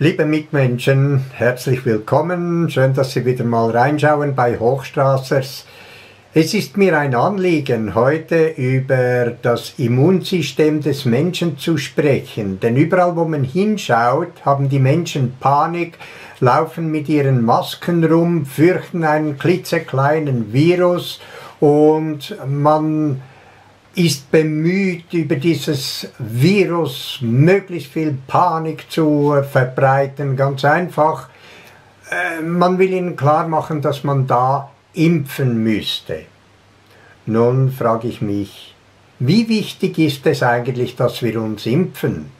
Liebe Mitmenschen, herzlich willkommen. Schön, dass Sie wieder mal reinschauen bei Hochstraßers. Es ist mir ein Anliegen, heute über das Immunsystem des Menschen zu sprechen. Denn überall, wo man hinschaut, haben die Menschen Panik, laufen mit ihren Masken rum, fürchten einen klitzekleinen Virus und man ist bemüht, über dieses Virus möglichst viel Panik zu verbreiten. Ganz einfach, äh, man will ihnen klar machen, dass man da impfen müsste. Nun frage ich mich, wie wichtig ist es eigentlich, dass wir uns impfen?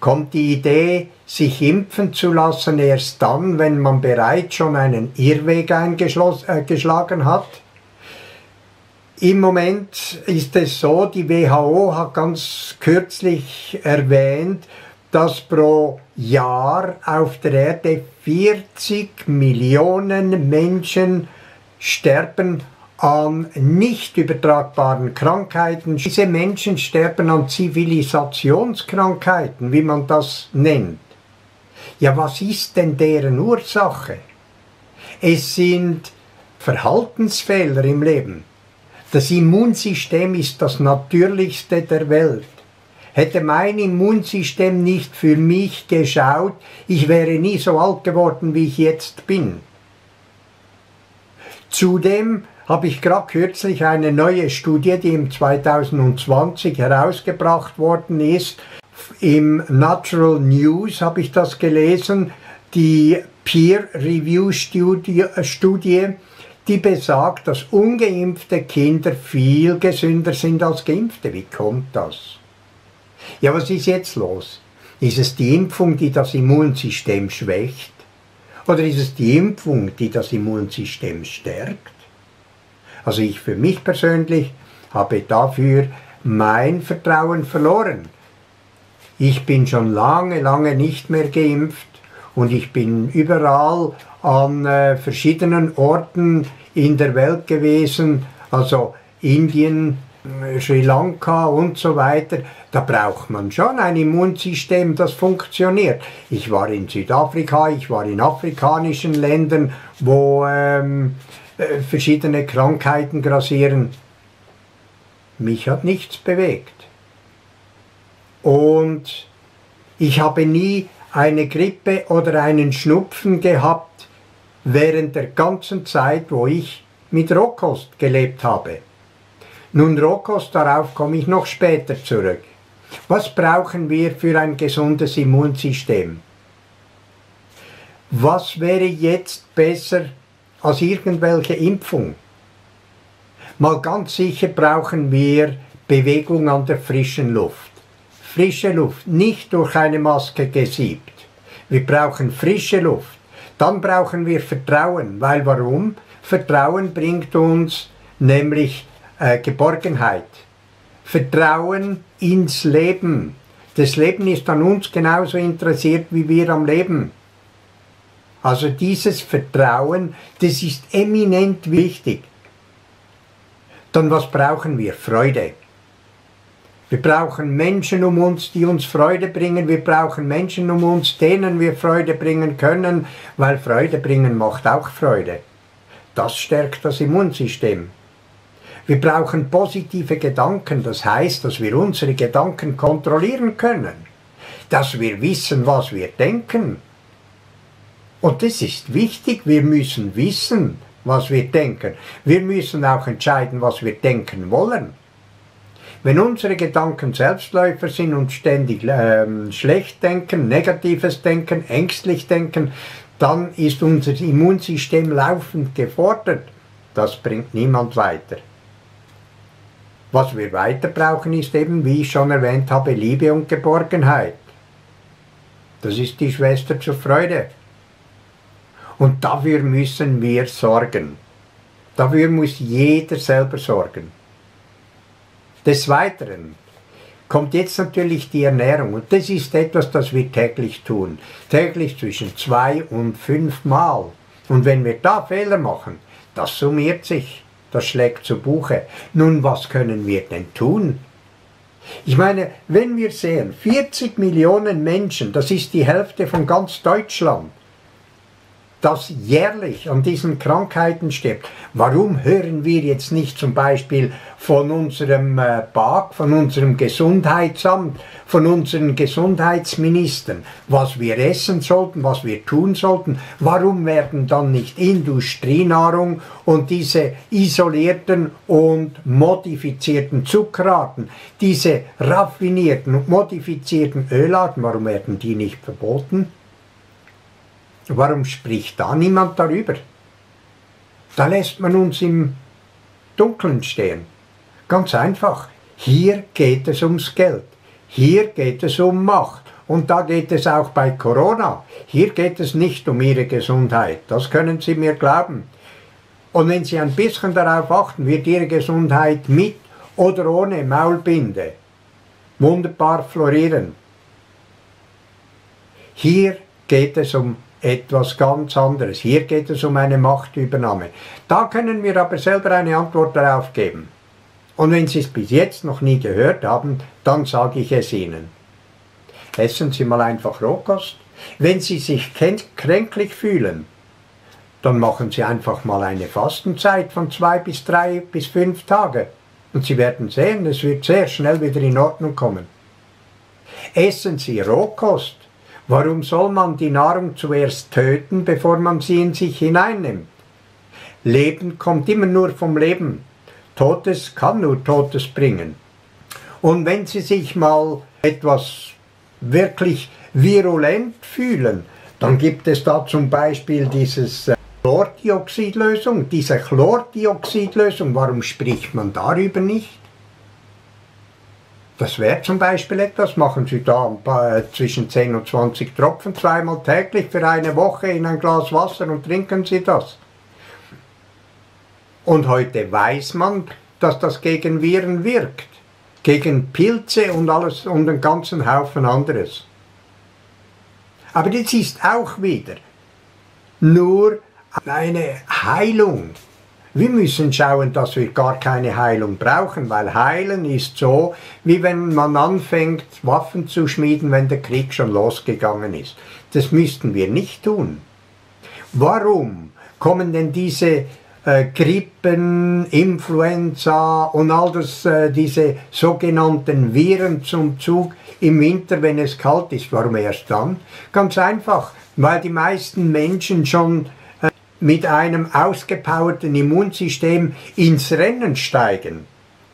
Kommt die Idee, sich impfen zu lassen, erst dann, wenn man bereits schon einen Irrweg eingeschlagen äh, hat? Im Moment ist es so, die WHO hat ganz kürzlich erwähnt, dass pro Jahr auf der Erde 40 Millionen Menschen sterben an nicht übertragbaren Krankheiten. Diese Menschen sterben an Zivilisationskrankheiten, wie man das nennt. Ja, was ist denn deren Ursache? Es sind Verhaltensfehler im Leben. Das Immunsystem ist das natürlichste der Welt. Hätte mein Immunsystem nicht für mich geschaut, ich wäre nie so alt geworden, wie ich jetzt bin. Zudem habe ich gerade kürzlich eine neue Studie, die im 2020 herausgebracht worden ist. Im Natural News habe ich das gelesen, die Peer Review Studie, Studie die besagt, dass ungeimpfte Kinder viel gesünder sind als geimpfte. Wie kommt das? Ja, was ist jetzt los? Ist es die Impfung, die das Immunsystem schwächt? Oder ist es die Impfung, die das Immunsystem stärkt? Also ich für mich persönlich habe dafür mein Vertrauen verloren. Ich bin schon lange, lange nicht mehr geimpft und ich bin überall an äh, verschiedenen Orten in der Welt gewesen, also Indien, Sri Lanka und so weiter, da braucht man schon ein Immunsystem, das funktioniert. Ich war in Südafrika, ich war in afrikanischen Ländern, wo ähm, äh, verschiedene Krankheiten grassieren. Mich hat nichts bewegt. Und ich habe nie eine Grippe oder einen Schnupfen gehabt, während der ganzen Zeit, wo ich mit Rohkost gelebt habe. Nun Rohkost, darauf komme ich noch später zurück. Was brauchen wir für ein gesundes Immunsystem? Was wäre jetzt besser als irgendwelche Impfung? Mal ganz sicher brauchen wir Bewegung an der frischen Luft. Frische Luft, nicht durch eine Maske gesiebt. Wir brauchen frische Luft. Dann brauchen wir Vertrauen, weil warum? Vertrauen bringt uns nämlich äh, Geborgenheit. Vertrauen ins Leben. Das Leben ist an uns genauso interessiert wie wir am Leben. Also dieses Vertrauen, das ist eminent wichtig. Dann was brauchen wir? Freude. Wir brauchen Menschen um uns, die uns Freude bringen. Wir brauchen Menschen um uns, denen wir Freude bringen können, weil Freude bringen macht auch Freude. Das stärkt das Immunsystem. Wir brauchen positive Gedanken, das heißt, dass wir unsere Gedanken kontrollieren können, dass wir wissen, was wir denken. Und das ist wichtig, wir müssen wissen, was wir denken. Wir müssen auch entscheiden, was wir denken wollen. Wenn unsere Gedanken Selbstläufer sind und ständig ähm, schlecht denken, negatives Denken, ängstlich denken, dann ist unser Immunsystem laufend gefordert. Das bringt niemand weiter. Was wir weiter brauchen, ist eben, wie ich schon erwähnt habe, Liebe und Geborgenheit. Das ist die Schwester zur Freude. Und dafür müssen wir sorgen. Dafür muss jeder selber sorgen. Des Weiteren kommt jetzt natürlich die Ernährung und das ist etwas, das wir täglich tun. Täglich zwischen zwei und fünf Mal. Und wenn wir da Fehler machen, das summiert sich, das schlägt zu Buche. Nun, was können wir denn tun? Ich meine, wenn wir sehen, 40 Millionen Menschen, das ist die Hälfte von ganz Deutschland, das jährlich an diesen Krankheiten stirbt. Warum hören wir jetzt nicht zum Beispiel von unserem äh, BAG, von unserem Gesundheitsamt, von unseren Gesundheitsministern, was wir essen sollten, was wir tun sollten? Warum werden dann nicht Industrienahrung und diese isolierten und modifizierten Zuckerarten, diese raffinierten und modifizierten Ölarten, warum werden die nicht verboten? Warum spricht da niemand darüber? Da lässt man uns im Dunkeln stehen. Ganz einfach. Hier geht es ums Geld. Hier geht es um Macht. Und da geht es auch bei Corona. Hier geht es nicht um Ihre Gesundheit. Das können Sie mir glauben. Und wenn Sie ein bisschen darauf achten, wird Ihre Gesundheit mit oder ohne Maulbinde wunderbar florieren. Hier geht es um etwas ganz anderes. Hier geht es um eine Machtübernahme. Da können wir aber selber eine Antwort darauf geben. Und wenn Sie es bis jetzt noch nie gehört haben, dann sage ich es Ihnen. Essen Sie mal einfach Rohkost. Wenn Sie sich kränklich fühlen, dann machen Sie einfach mal eine Fastenzeit von zwei bis drei bis fünf Tage. Und Sie werden sehen, es wird sehr schnell wieder in Ordnung kommen. Essen Sie Rohkost Warum soll man die Nahrung zuerst töten, bevor man sie in sich hineinnimmt? Leben kommt immer nur vom Leben. Totes kann nur Totes bringen. Und wenn Sie sich mal etwas wirklich virulent fühlen, dann gibt es da zum Beispiel dieses äh, Chlordioxidlösung, diese Chlordioxidlösung. Warum spricht man darüber nicht? Das wäre zum Beispiel etwas, machen Sie da zwischen 10 und 20 Tropfen zweimal täglich für eine Woche in ein Glas Wasser und trinken Sie das. Und heute weiß man, dass das gegen Viren wirkt, gegen Pilze und alles und einen ganzen Haufen anderes. Aber das ist auch wieder nur eine Heilung wir müssen schauen, dass wir gar keine Heilung brauchen, weil Heilen ist so, wie wenn man anfängt, Waffen zu schmieden, wenn der Krieg schon losgegangen ist. Das müssten wir nicht tun. Warum kommen denn diese äh, Grippen, Influenza und all das, äh, diese sogenannten Viren zum Zug im Winter, wenn es kalt ist? Warum erst dann? Ganz einfach, weil die meisten Menschen schon mit einem ausgepowerten Immunsystem ins Rennen steigen.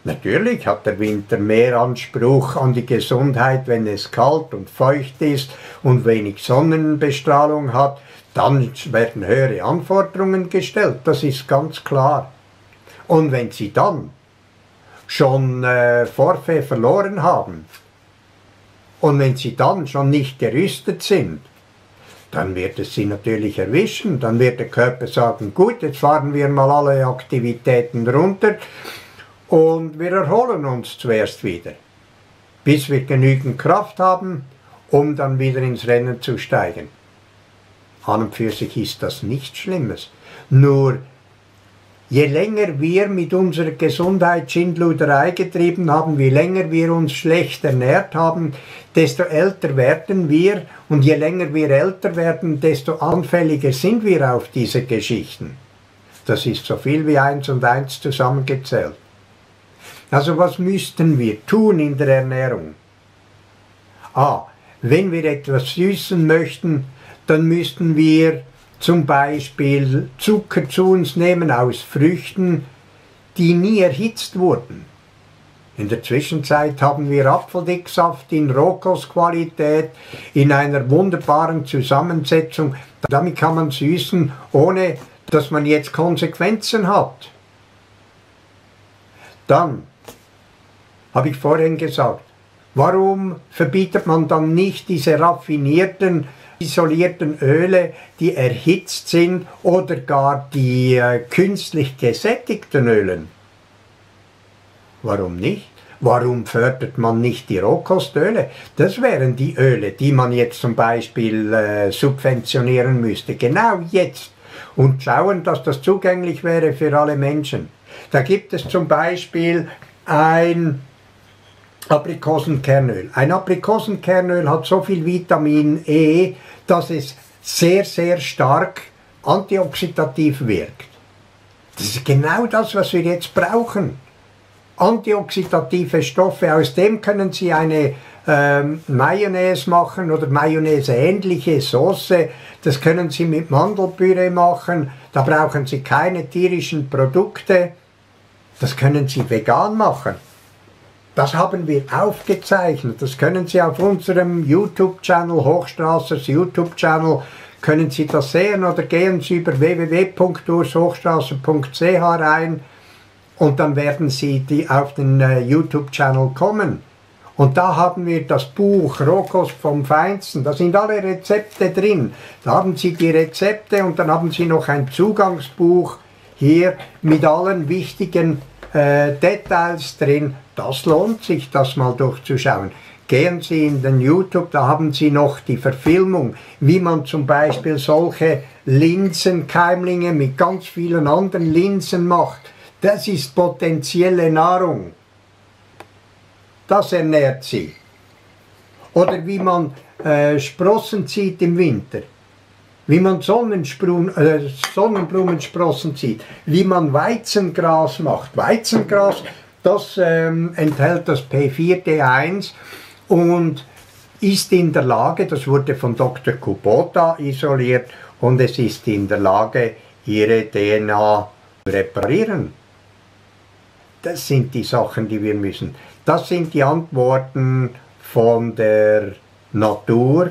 Natürlich hat der Winter mehr Anspruch an die Gesundheit, wenn es kalt und feucht ist und wenig Sonnenbestrahlung hat. Dann werden höhere Anforderungen gestellt, das ist ganz klar. Und wenn Sie dann schon äh, Vorfälle verloren haben und wenn Sie dann schon nicht gerüstet sind, dann wird es sie natürlich erwischen. Dann wird der Körper sagen, gut, jetzt fahren wir mal alle Aktivitäten runter und wir erholen uns zuerst wieder, bis wir genügend Kraft haben, um dann wieder ins Rennen zu steigen. An und für sich ist das nichts Schlimmes. Nur Je länger wir mit unserer Gesundheit Schindluderei getrieben haben, je länger wir uns schlecht ernährt haben, desto älter werden wir und je länger wir älter werden, desto anfälliger sind wir auf diese Geschichten. Das ist so viel wie eins und eins zusammengezählt. Also was müssten wir tun in der Ernährung? Ah, wenn wir etwas süßen möchten, dann müssten wir zum Beispiel Zucker zu uns nehmen aus Früchten, die nie erhitzt wurden. In der Zwischenzeit haben wir Apfeldicksaft in Rohkostqualität, in einer wunderbaren Zusammensetzung. Damit kann man süßen, ohne dass man jetzt Konsequenzen hat. Dann habe ich vorhin gesagt, warum verbietet man dann nicht diese raffinierten isolierten Öle, die erhitzt sind oder gar die äh, künstlich gesättigten Ölen. Warum nicht? Warum fördert man nicht die Rohkostöle? Das wären die Öle, die man jetzt zum Beispiel äh, subventionieren müsste. Genau jetzt. Und schauen, dass das zugänglich wäre für alle Menschen. Da gibt es zum Beispiel ein Aprikosenkernöl. Ein Aprikosenkernöl hat so viel Vitamin E, dass es sehr, sehr stark antioxidativ wirkt. Das ist genau das, was wir jetzt brauchen. Antioxidative Stoffe, aus dem können Sie eine ähm, Mayonnaise machen oder Mayonnaise-ähnliche Soße. Das können Sie mit Mandelpüree machen. Da brauchen Sie keine tierischen Produkte. Das können Sie vegan machen. Das haben wir aufgezeichnet. Das können Sie auf unserem YouTube-Channel, Hochstraßers YouTube-Channel, können Sie das sehen oder gehen Sie über www.urshochstraße.ch rein und dann werden Sie die auf den äh, YouTube-Channel kommen. Und da haben wir das Buch Rohkost vom Feinsten. Da sind alle Rezepte drin. Da haben Sie die Rezepte und dann haben Sie noch ein Zugangsbuch hier mit allen wichtigen äh, Details drin. Das lohnt sich, das mal durchzuschauen. Gehen Sie in den YouTube, da haben Sie noch die Verfilmung, wie man zum Beispiel solche Linsenkeimlinge mit ganz vielen anderen Linsen macht. Das ist potenzielle Nahrung das ernährt sie. Oder wie man äh, Sprossen zieht im Winter, wie man äh, Sonnenblumensprossen zieht, wie man Weizengras macht. Weizengras, das ähm, enthält das P4D1 und ist in der Lage, das wurde von Dr. Kubota isoliert, und es ist in der Lage, ihre DNA zu reparieren. Das sind die Sachen, die wir müssen. Das sind die Antworten von der Natur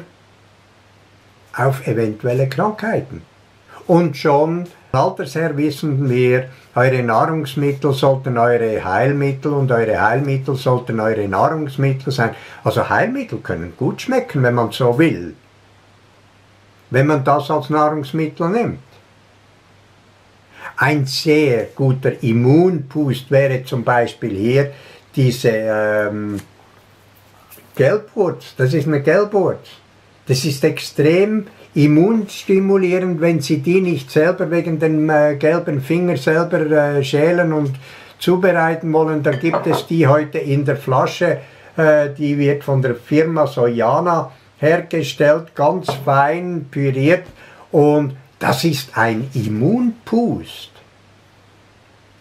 auf eventuelle Krankheiten. Und schon alters her wissen wir, eure Nahrungsmittel sollten eure Heilmittel und eure Heilmittel sollten eure Nahrungsmittel sein. Also Heilmittel können gut schmecken, wenn man so will. Wenn man das als Nahrungsmittel nimmt. Ein sehr guter Immunpust wäre zum Beispiel hier diese ähm, Gelbwurz, das ist eine Gelbwurz. Das ist extrem immunstimulierend, wenn Sie die nicht selber wegen dem äh, gelben Finger selber äh, schälen und zubereiten wollen, dann gibt es die heute in der Flasche, äh, die wird von der Firma Sojana hergestellt, ganz fein püriert und das ist ein Immunpust.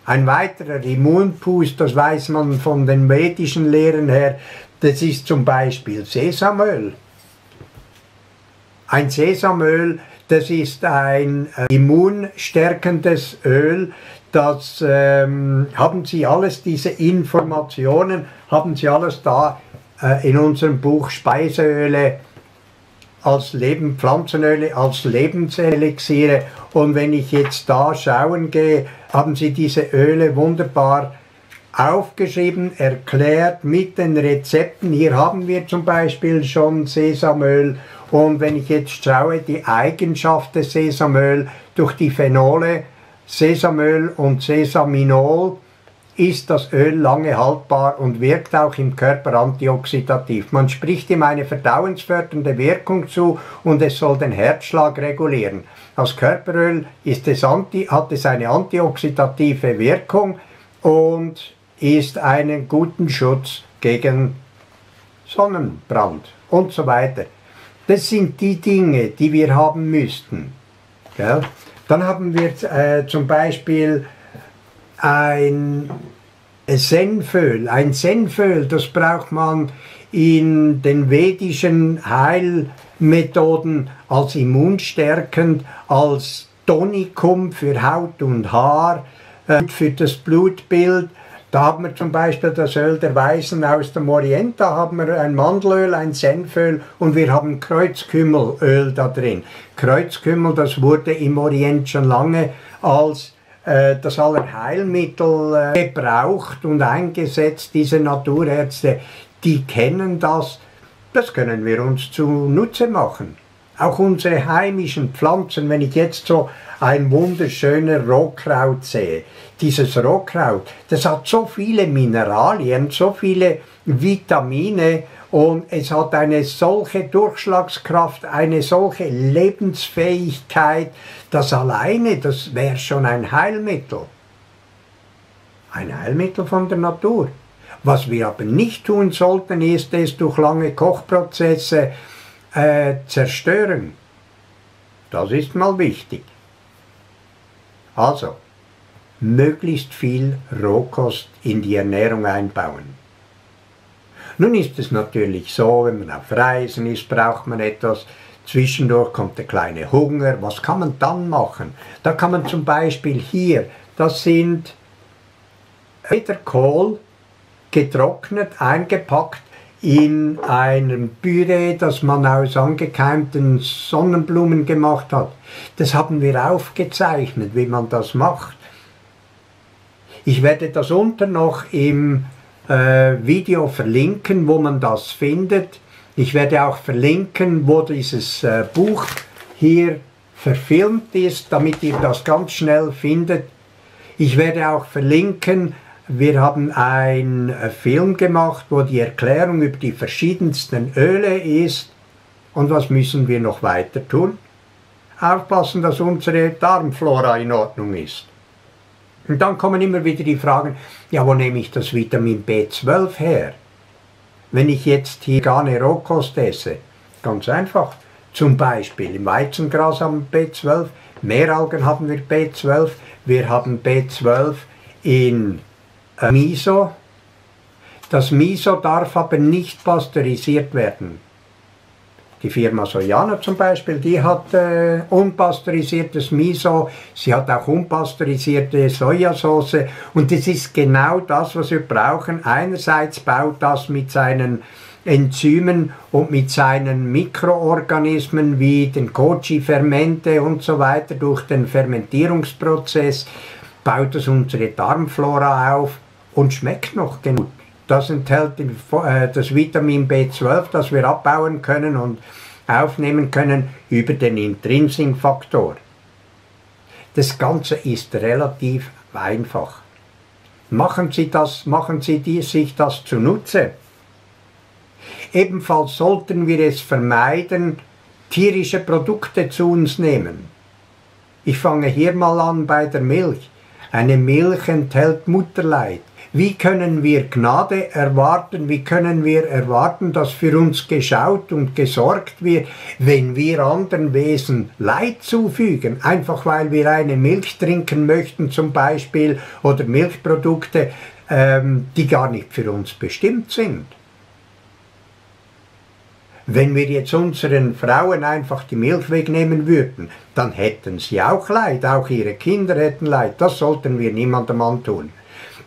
Ein weiterer Immunpust, das weiß man von den vedischen Lehren her, das ist zum Beispiel Sesamöl. Ein Sesamöl, das ist ein äh, immunstärkendes Öl, das ähm, haben Sie alles, diese Informationen, haben Sie alles da äh, in unserem Buch Speiseöle als Leben, Pflanzenöle, als Lebenselixiere. Und wenn ich jetzt da schauen gehe, haben sie diese Öle wunderbar aufgeschrieben, erklärt mit den Rezepten. Hier haben wir zum Beispiel schon Sesamöl und wenn ich jetzt schaue, die Eigenschaft des Sesamöl durch die Phenole, Sesamöl und Sesaminol, ist das Öl lange haltbar und wirkt auch im Körper antioxidativ. Man spricht ihm eine verdauungsfördernde Wirkung zu und es soll den Herzschlag regulieren. Als Körperöl ist es anti, hat es eine antioxidative Wirkung und ist einen guten Schutz gegen Sonnenbrand und so weiter. Das sind die Dinge, die wir haben müssten. Gell? Dann haben wir äh, zum Beispiel ein Senföl. Ein Senföl, das braucht man in den vedischen Heilmethoden als immunstärkend, als Tonikum für Haut und Haar, äh, für das Blutbild. Da haben wir zum Beispiel das Öl der Weisen aus dem Orient, da haben wir ein Mandelöl, ein Senföl und wir haben Kreuzkümmelöl da drin. Kreuzkümmel, das wurde im Orient schon lange als äh, das Allerheilmittel äh, gebraucht und eingesetzt. Diese Naturärzte, die kennen das. Das können wir uns zunutze machen. Auch unsere heimischen Pflanzen, wenn ich jetzt so ein wunderschöner Rohkraut sehe, dieses Rohkraut, das hat so viele Mineralien, so viele Vitamine und es hat eine solche Durchschlagskraft, eine solche Lebensfähigkeit, dass alleine, das wäre schon ein Heilmittel. Ein Heilmittel von der Natur. Was wir aber nicht tun sollten, ist es durch lange Kochprozesse äh, zerstören. Das ist mal wichtig. Also, möglichst viel Rohkost in die Ernährung einbauen. Nun ist es natürlich so, wenn man auf Reisen ist, braucht man etwas. Zwischendurch kommt der kleine Hunger. Was kann man dann machen? Da kann man zum Beispiel hier, das sind Federkohl, getrocknet, eingepackt in einem Püree, das man aus angekeimten Sonnenblumen gemacht hat. Das haben wir aufgezeichnet, wie man das macht. Ich werde das unten noch im äh, Video verlinken, wo man das findet. Ich werde auch verlinken, wo dieses äh, Buch hier verfilmt ist, damit ihr das ganz schnell findet. Ich werde auch verlinken, wir haben einen äh, Film gemacht, wo die Erklärung über die verschiedensten Öle ist. Und was müssen wir noch weiter tun? Aufpassen, dass unsere Darmflora in Ordnung ist. Und dann kommen immer wieder die Fragen, ja, wo nehme ich das Vitamin B12 her? Wenn ich jetzt hier gerne Rohkost esse, ganz einfach. Zum Beispiel im Weizengras haben wir B12, Meeralgen haben wir B12, wir haben B12 in Miso. Das Miso darf aber nicht pasteurisiert werden. Die Firma Sojana zum Beispiel, die hat äh, unpasteurisiertes Miso, sie hat auch unpasteurisierte Sojasauce und das ist genau das, was wir brauchen. Einerseits baut das mit seinen Enzymen und mit seinen Mikroorganismen wie den Kochi-Fermente und so weiter durch den Fermentierungsprozess baut es unsere Darmflora auf und schmeckt noch genug. Das enthält äh, das Vitamin B12, das wir abbauen können und aufnehmen können über den Intrinsic-Faktor. Das Ganze ist relativ einfach. Machen Sie, das, machen Sie die, sich das zunutze. Ebenfalls sollten wir es vermeiden, tierische Produkte zu uns nehmen. Ich fange hier mal an bei der Milch. Eine Milch enthält Mutterleid. Wie können wir Gnade erwarten? Wie können wir erwarten, dass für uns geschaut und gesorgt wird, wenn wir anderen Wesen Leid zufügen? Einfach weil wir eine Milch trinken möchten zum Beispiel oder Milchprodukte, ähm, die gar nicht für uns bestimmt sind. Wenn wir jetzt unseren Frauen einfach die Milch wegnehmen würden, dann hätten sie auch Leid, auch ihre Kinder hätten Leid. Das sollten wir niemandem antun.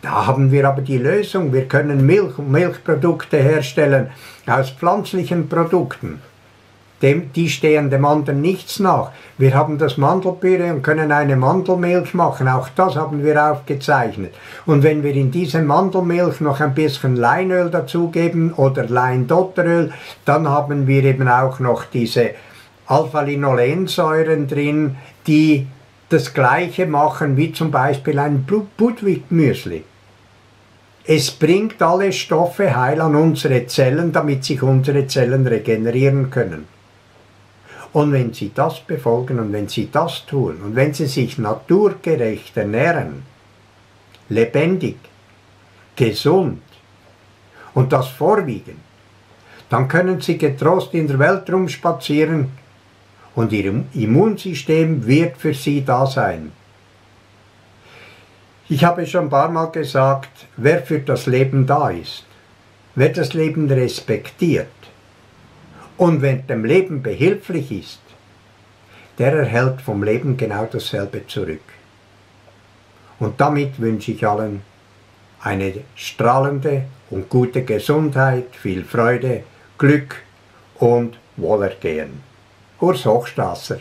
Da haben wir aber die Lösung. Wir können Milch und Milchprodukte herstellen aus pflanzlichen Produkten. Dem, die stehen dem anderen nichts nach. Wir haben das Mandelpüree und können eine Mandelmilch machen. Auch das haben wir aufgezeichnet. Und wenn wir in diese Mandelmilch noch ein bisschen Leinöl dazugeben oder Leindotteröl, dann haben wir eben auch noch diese Alpha-Linolensäuren drin, die das gleiche machen wie zum Beispiel ein Budwig-Müsli. Es bringt alle Stoffe heil an unsere Zellen, damit sich unsere Zellen regenerieren können. Und wenn Sie das befolgen und wenn Sie das tun und wenn Sie sich naturgerecht ernähren, lebendig, gesund und das vorwiegen, dann können Sie getrost in der Welt rumspazieren und Ihr Immunsystem wird für Sie da sein. Ich habe schon ein paar Mal gesagt, wer für das Leben da ist, wer das Leben respektiert und wer dem Leben behilflich ist, der erhält vom Leben genau dasselbe zurück. Und damit wünsche ich allen eine strahlende und gute Gesundheit, viel Freude, Glück und Wohlergehen. Urs Hochstrasser.